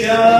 Yeah.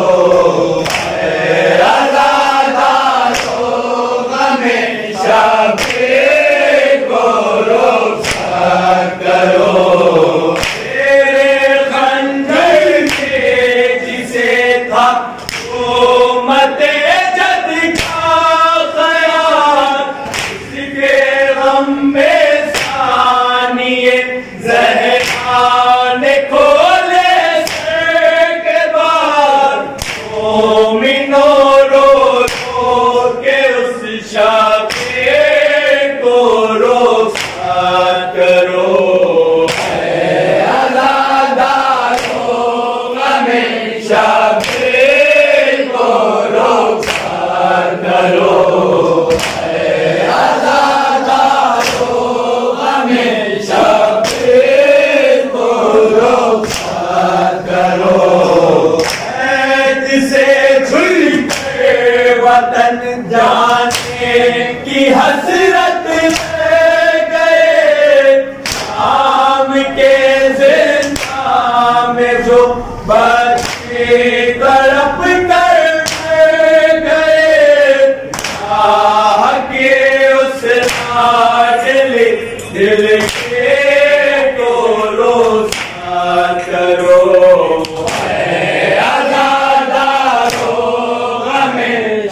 Oh, वतन जाने की हसरत गए। शाम के ज़िंदा में जो बच्चे कर गए। के उस दिल के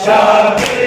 Shabbat.